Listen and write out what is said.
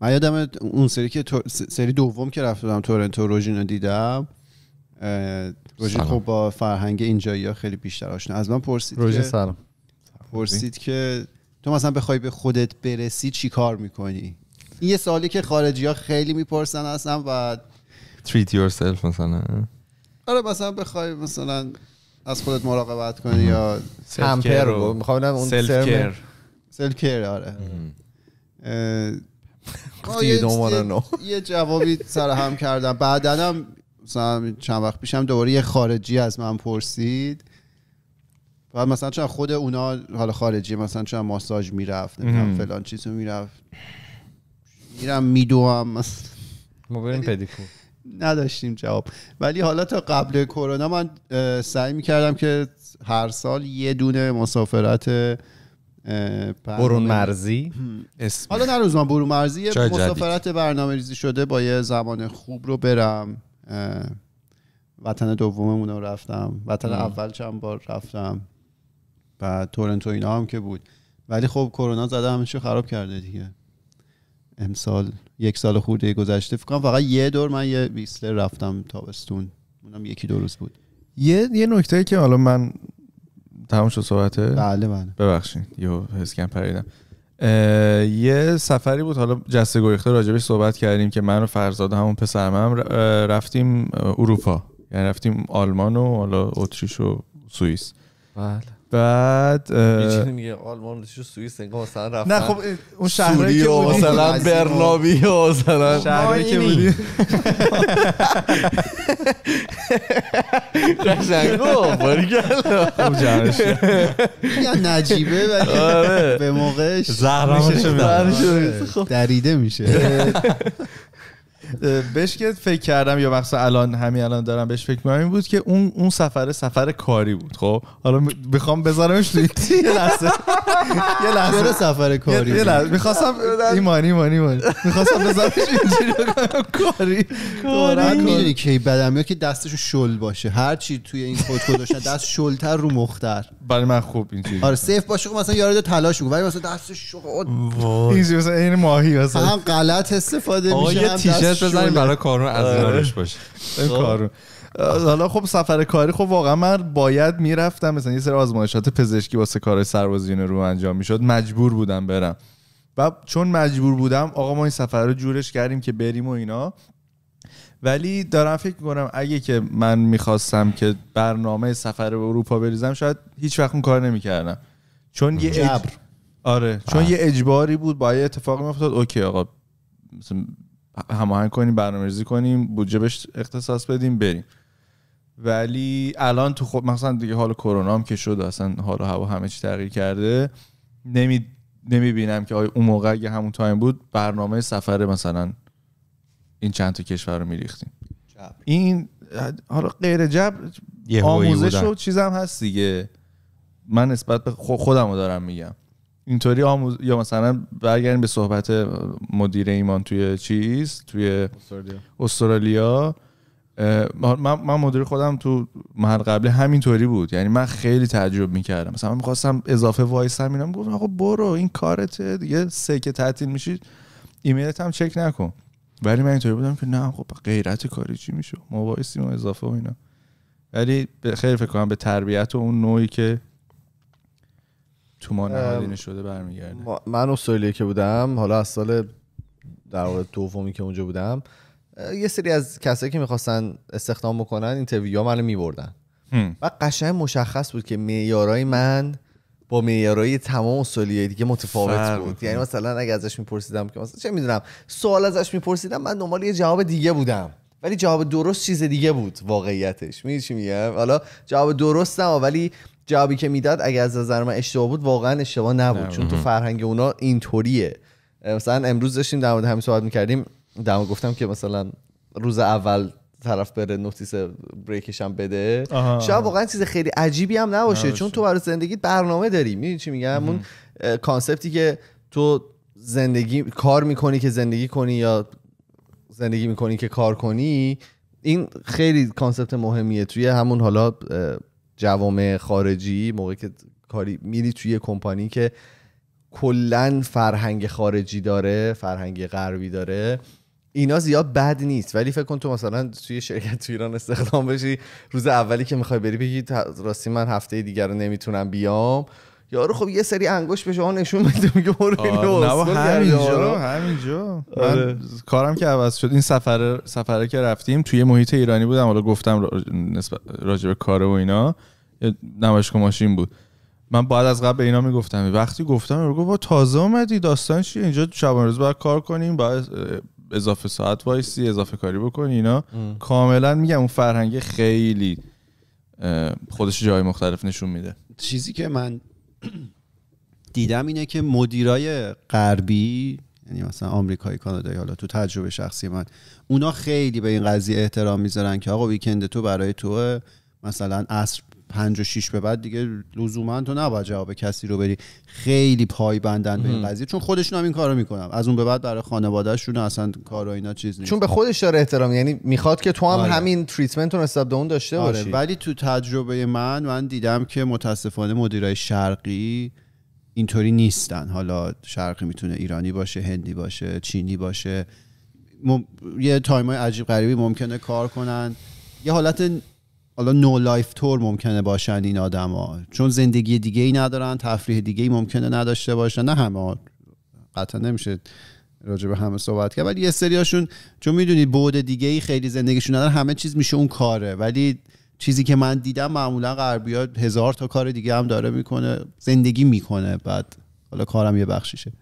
من یادم اون سری که سری دوم که رفتم تورنتو روژین رو دیدم روژین خب با فرهنگ اینجایی ها خیلی بیشتر آشنا از من پرسید روژین سلام. پرسید که تو مثلا بخوای به خودت برسی چی کار می‌کنی؟ این یه سوالی که خارجی ها خیلی می‌پرسن اصلا و treat yourself مثلا. آره مثلا بخوای مثلا از خودت مراقبت کنی یا همپر رو. می‌خوام اون سلف کیر self care آره یه جوابی سر هم کردم. بعدا هم مثلا چند وقت پیشم دوباره یه خارجی از من پرسید. بعد مثلا چون خود اونا حالا خارجی مثلا چون ماساژ می‌رفت فلان چیزو می‌رفت. میرم میدوام ما بریم پدیکور. نداشتیم جواب. ولی حالا تا قبل کرونا من سعی می‌کردم که هر سال یه دونه مسافرت برون مرزی. حالا نه روزمان برون مرزی مسافرت برنامه ریزی شده با یه زمان خوب رو برم. وطن دوممون رو رفتم. وطن اول چند بار رفتم. بعد تورنتو اینا هم که بود. ولی خب کرونا زده همه خراب کرده دیگه. امسال یک سال خورده گذشته. فکر کنم فقط یه دور من یه ویسلر رفتم تابستون. اونم یکی دو روز بود. یه یه نکته که حالا من تمام شد صحبته بله بله. ببخشید یه حس پریدم. یه سفری بود حالا جسته گریخته راجبش صحبت کردیم که من و فرزاد همون پسرم هم رفتیم اروپا. یعنی رفتیم آلمان و حالا اتریش و سوئیس. بله. بعد میگه آلمان رو سوئیس انگار مثلا رفتن نه خب اون شهری که مثلا برنابی و مثلا. شهری که بودی قشنگو باریکلا خوب جمعش یا نجیبه ولی آره. به موقعش زهرمش دریده میشه. بهش که فکر کردم یا مقصد الان همین الان دارم بهش فکر می‌کنم این بود که اون اون سفر سفر کاری بود خب؟ حالا می‌خوام بذارمش توی یه لحظه. یه لحظه. سفر کاری یه لحظه. می‌خواستم ایمانی ایمانی ایمانی می‌خواستم بذارمش اینجوری کاری. من می‌دونی کی بدم میاد؟ که دستشو شل باشه. هر چی توی این خود گذاشتن دست شلتر رو مختر. برای من خوب اینجوری. آره سیف باشه مثلا یارو تلاش می‌کنه ولی مثلا دستش شل. اینجوری مثلا این ماهی مثلا. هم غلط استفاده میشه بزنیم برای کارون از یارش باشه. خب. کارون. حالا خب سفر کاری خب واقعا من باید می‌رفتم مثلا یه سری آزمایشات پزشکی واسه کار سربازی رو انجام می‌شد. مجبور بودم برم. و چون مجبور بودم آقا ما این سفر رو جورش کردیم که بریم و اینا. ولی دارم فکر می‌کنم اگه که من می‌خواستم که برنامه سفر به اروپا بریزم شاید هیچ وقت اون کار نمی‌کردم. چون یه جبر. آره. چون یه اجباری بود با یه اتفاقی میافتاد اوکی آقا مثلا هماهنگ کنیم برنامه‌ریزی کنیم بودجه بهش اختصاص بدیم بریم. ولی الان تو خود مثلا دیگه حال کرونا هم که شد اصلا حال هوا همه چی تغییر کرده. نمی نمی‌بینم که آیا اون موقع اگه همون تایم بود برنامه سفر مثلا این چند تا کشور رو میریختیم. این حالا غیر جبر آموزش و چیزم هست دیگه. من نسبت به خودم رو دارم میگم. اینطوری آموز یا مثلا برگردیم به صحبت مدیر ایمان توی چیز توی استرالیا. من, من مدیر خودم تو محل قبلی همینطوری بود. یعنی من خیلی تعجب می‌کردم. مثلا من می‌خواستم اضافه وایسم اینم گفتم آقا برو این کارته دیگه سه که تعطیل میشید ایمیلت هم چک نکن. ولی من اینطوری بودم که نه خب غیرت کاری چی میشه؟ ما وایسیم و اضافه و اینا. ولی خیلی فکر کنم به تربیت و اون نوعی که تو ما نهادینه شده برمیگرده. من استرالیا که بودم حالا از سال در واقع دومی که اونجا بودم یه سری از کسایی که می‌خواستن استخدام بکنن interview منو میبردن. و قشنگ مشخص بود که معیارای من با معیارای تمام استرالیایی دیگه متفاوت بود. یعنی مثلا اگه ازش میپرسیدم که مثلا چه می‌دونم سوال ازش میپرسیدم من دنبال یه جواب دیگه بودم. ولی جواب درست چیز دیگه بود واقعیتش. می‌دونی چی میگم؟ حالا جواب درست نه ولی جوابی که می‌داد اگر از نظر من اشتباه بود واقعا اشتباه نبود چون تو فرهنگ اونا اینطوریه. مثلا امروز داشتیم در مورد همین صحبت می‌کردیم در گفتم که مثلا روز اول طرف بره نوتیس break ش هم بده شاید واقعا چیز خیلی عجیبی هم نباشه چون تو برای زندگی برنامه داری. می‌دونی چی میگم؟ اون concept ی که تو زندگی کار می‌کنی که زندگی کنی یا زندگی می‌کنی که کار کنی این خیلی concept مهمیه. توی همون حالا جوامع خارجی موقعی که کاری میری توی کمپانی که کلا فرهنگ خارجی داره فرهنگ غربی داره اینا زیاد بد نیست. ولی فکر کن تو مثلا توی شرکت تو ایران استخدام بشی روز اولی که می‌خوای بری بگی راستی من هفته دیگر رو نمی‌تونم بیام یارو خب یه سری انگشت به شما نشون میده میگه برو اینو همینجا همینجا. آره. من کارم که عوض شد. این سفر سفره که رفتیم توی محیط ایرانی بودم. حالا گفتم راجع به کار و اینا نمایشگاه ماشین بود. من بعد از قبل به اینا می‌گفتم. وقتی گفتم رو گفت تازه اومدی. داستان چیه؟ اینجا شبانه روز باید کار کنیم باید اضافه ساعت وایسی اضافه کاری بکنی اینا. کاملا میگم اون فرهنگ خیلی خودش جای مختلف نشون میده. چیزی که من دیدم اینه که مدیرای غربی یعنی مثلا آمریکایی کانادایی حالا تو تجربه شخصی من اونا خیلی به این قضیه احترام می‌ذارن که آقا ویکند تو برای تو مثلا عصر پنج و شیش به بعد دیگه لزوما تو نباید جواب کسی رو بری خیلی پای بندن به این قضیه. چون خودشون هم این کارو می‌کنن. از اون به بعد برای خانوادهشون اصلا کار و اینا چیز نیست. چون به خودش داره احترام یعنی می‌خواد که تو هم آره. همین treatment رو نسبت اون داشته آره. باشی. ولی تو تجربه من من دیدم که متاسفانه مدیرای شرقی اینطوری نیستن. حالا شرقی می‌تونه ایرانی باشه هندی باشه چینی باشه. مم... یه تایمای عجیب غریبی ممکنه کار کنن. یه حالت حالا no life طور ممکنه باشن این آدما. چون زندگی دیگه ای ندارن تفریح دیگه ای ممکنه نداشته باشن. نه همه قطعا نمیشه راجع به همه صحبت کرد. ولی یه سریاشون چون می‌دونید بعد دیگه ای خیلی زندگیشون ندارن همه چیز میشه اون کاره. ولی چیزی که من دیدم معمولا غربی ها هزار تا کار دیگه هم داره می‌کنه زندگی می‌کنه. بعد حالا کارم یه بخشیشه.